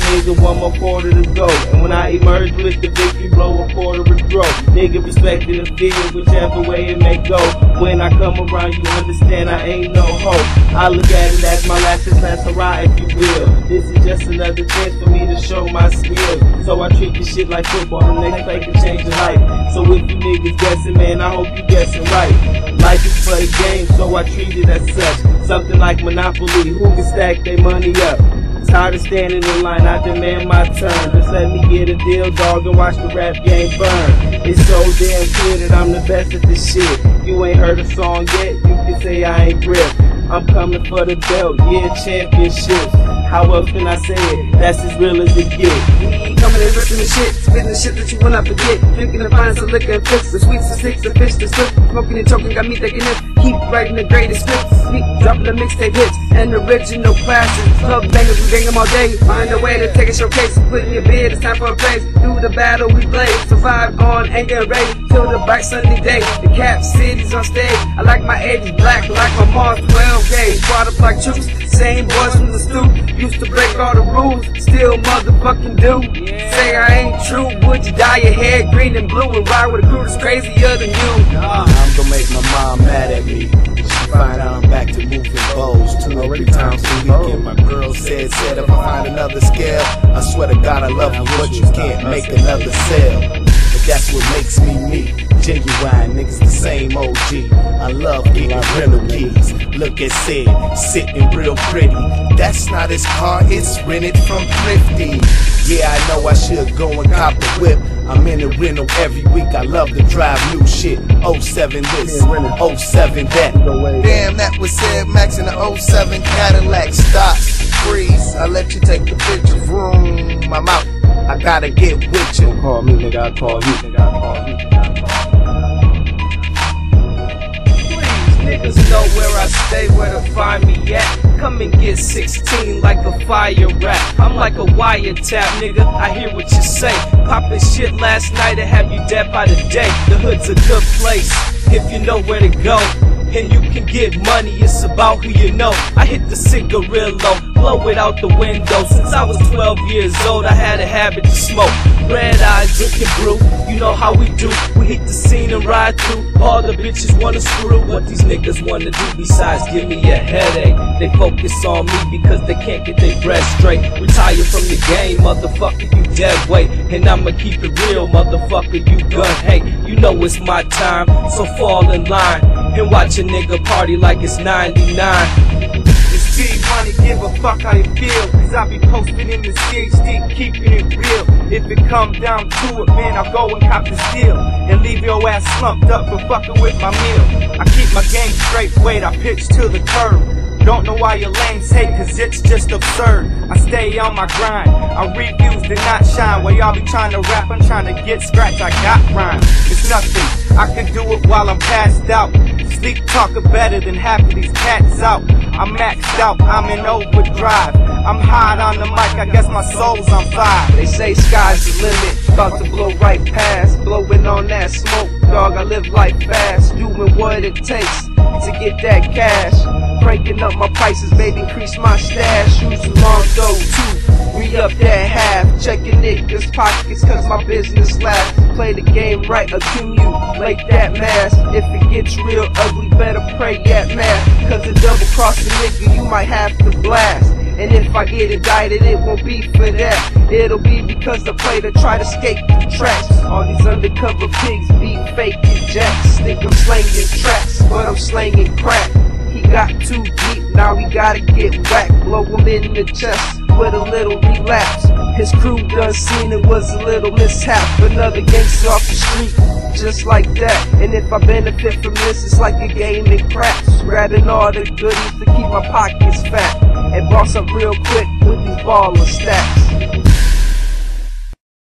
for more quarter to go. And when I emerge with the victory, blow a quarter to throw. Nigga respect and feel whichever way it may go. When I come around, you understand I ain't no hope. I look at it as my last chance hurrah, if you will. This is just another chance for me to show my skill. So I treat this shit like football. The next play can change your life. So if you niggas guessing, man, I hope you guessing right. Life is for the game, so I treat it as such. Something like Monopoly, who can stack their money up? Tired of standing in line, I demand my turn. Just let me get a deal, dog, and watch the rap game burn. It's so damn clear that I'm the best at this shit. You ain't heard a song yet, you can say I ain't grip. I'm coming for the belt, yeah, championships. How else can I say it? That's as real as it gets. Coming and ripping the shit, spitting the shit that you will not forget. Drinking the finest of liquor and fix, the sweets, the sticks, the fish, the slip. Smoking and choking, got me thinking it. Keep writing the greatest scripts, keep dropping the mixtape hits and original classics. Club bangers, we bang them all day. Find a way to take a showcase, put in your bed, it's time for a praise. Through the battle we play, survive on anger ready till the bright sunny day. The cap city's on stage. I like my age black, like my mom's 12 gauge. Brought up like troops, same boys from the stoop. Used to break all the rules, still motherfucking do. Say I ain't true, would you dye your hair green and blue and ride with a crew that's crazier than you? I'm gonna make my mom mad at me. She find out I'm back to moving bowls two or three times a week. And my girl said, said if I find another scale, I swear to God I love you, but you can't make another sale. But that's what makes me me. Genuine niggas, the same OG. I love getting rental keys. Look at Sid, sitting real pretty. That's not his car, it's rented from Thrifty. Yeah, I know I should go and cop a whip. I'm in the rental every week. I love to drive new shit. 07 this, 07 that. Damn, that was said Max in the 07 Cadillac. Stop, freeze. I let you take the picture. Vroom, I'm out. I gotta get with you. Call me, nigga, I call you, nigga, I call you, Niggas know where I stay, where to find me at. Come and get 16 like a fire rap. I'm like a wiretap, nigga. I hear what you say. Poppin' shit last night and have you dead by the day. The hood's a good place if you know where to go. And you can get money, it's about who you know. I hit the cigarillo, blow it out the window. Since I was 12 years old, I had a habit to smoke. Red eyes, drinking brew, you know how we do. We hit the scene and ride through. All the bitches wanna screw. What these niggas wanna do besides give me a headache? They focus on me because they can't get their breath straight. Retire from the game, motherfucker, dead weight. And I'ma keep it real, motherfucker, you gun hate. You know it's my time, so fall in line. And watch a nigga party like it's 99. It's big money, give a fuck how you feel. Cause I be posting in the CHD, keeping it real. If it come down to it, man, I'll go and cop the steel. And leave your ass slumped up for fucking with my meal. I keep my game straight, wait, I pitch to the curb. Don't know why your lanes hate, cause it's just absurd. I stay on my grind, I refuse to not shine. While y'all be trying to rap, I'm trying to get scratched, I got rhyme. It's nothing, I can do it while I'm passed out. Sleep talking better than half of these cats out. I'm maxed out, I'm in overdrive. I'm hot on the mic, I guess my soul's on fire. They say sky's the limit, about to blow right past. Blowing on that smoke, dog, I live life fast. Doing what it takes to get that cash. Cranking up my prices, baby, increase my stash. Using long dough too. Re up that half, checking niggas' pockets, cause my business lasts. Play the game right, accumulate that mass. If it gets real ugly, better pray at math. Cause a double cross the nigga, you might have to blast. And if I get indicted, it won't be for that. It'll be because the play to try to escape the tracks. All these undercover pigs be faking jacks. Think I'm slanging tracks, but I'm slanging crack. He got too deep, now we gotta get whacked. Blow him in the chest with a little relapse. His crew done seen it was a little mishap. Another gangster off the street, just like that. And if I benefit from this, it's like a game in craps. Grabbing all the goodies to keep my pockets fat. And boss up real quick with these baller stacks.